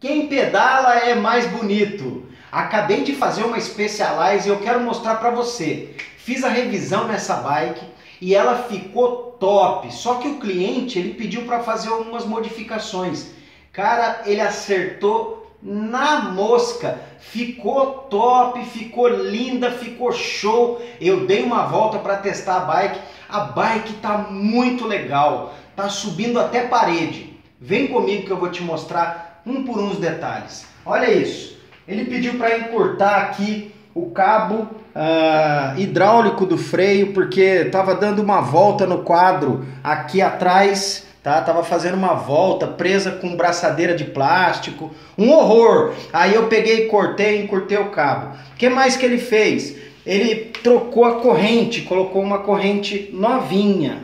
Quem pedala é mais bonito. Acabei de fazer uma Specialized e eu quero mostrar para você. Fiz a revisão nessa bike e ela ficou top. Só que o cliente ele pediu para fazer algumas modificações. Cara, ele acertou na mosca. Ficou top, ficou linda, ficou show. Eu dei uma volta para testar a bike. A bike tá muito legal. Tá subindo até parede. Vem comigo que eu vou te mostrar um por um os detalhes. Olha isso. Ele pediu para encurtar aqui o cabo uh, hidráulico do freio porque estava dando uma volta no quadro aqui atrás, tá? Tava fazendo uma volta presa com braçadeira de plástico, um horror. Aí eu peguei, cortei, encurtei o cabo. O que mais que ele fez? Ele trocou a corrente, colocou uma corrente novinha.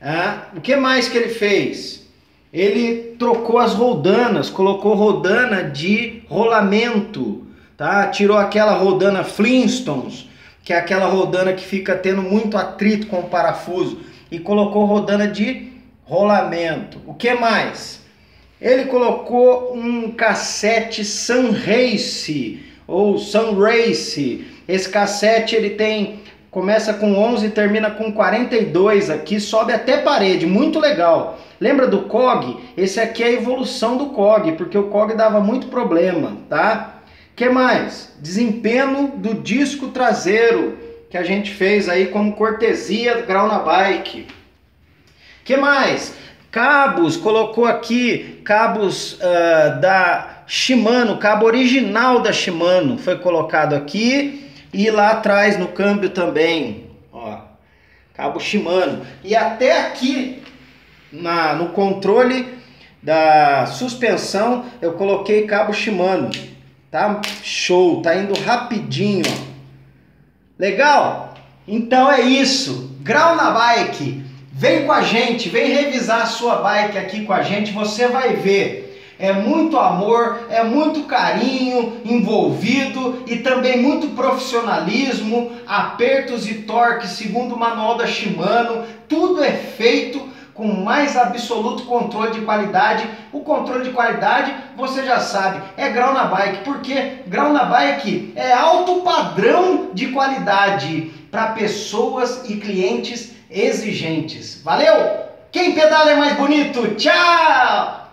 Ah, o que mais que ele fez? Ele trocou as roldanas, colocou rodana de rolamento, tá? Tirou aquela rodana Flintstones, que é aquela rodana que fica tendo muito atrito com o parafuso, e colocou rodana de rolamento. O que mais? Ele colocou um cassete Sunrace ou Sunrace. Esse cassete ele tem começa com 11 e termina com 42 aqui, sobe até parede, muito legal. Lembra do COG? Esse aqui é a evolução do COG, porque o COG dava muito problema, tá? que mais? Desempenho do disco traseiro que a gente fez aí como cortesia grau na bike. que mais? Cabos, colocou aqui cabos uh, da Shimano, cabo original da Shimano foi colocado aqui e lá atrás no câmbio também, ó, cabo Shimano. E até aqui na, no controle da suspensão eu coloquei cabo Shimano. Tá show, tá indo rapidinho. Legal? Então é isso. Grau na bike. Vem com a gente, vem revisar a sua bike aqui com a gente, você vai ver é muito amor, é muito carinho envolvido e também muito profissionalismo, apertos e torques segundo o manual da Shimano, tudo é feito com mais absoluto controle de qualidade. O controle de qualidade, você já sabe, é grau na bike, porque grau na bike é alto padrão de qualidade para pessoas e clientes exigentes. Valeu? Quem pedala é mais bonito? Tchau!